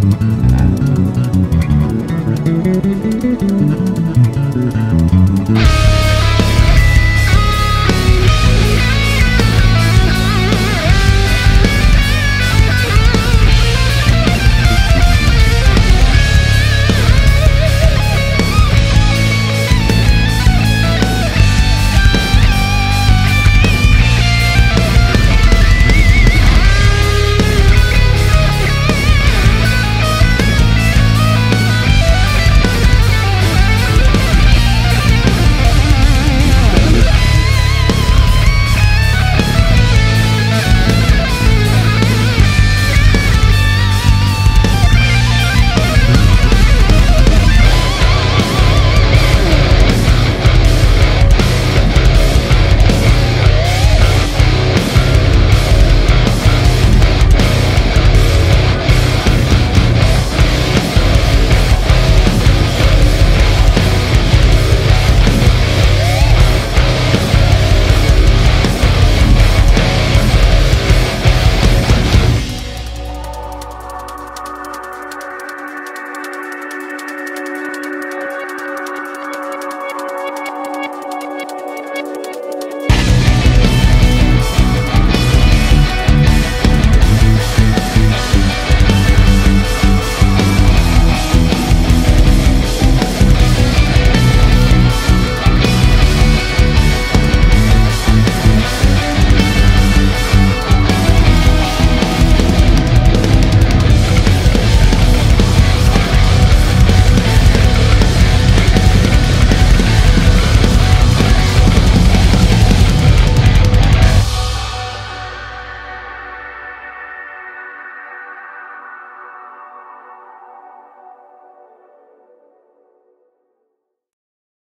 Mm-hmm.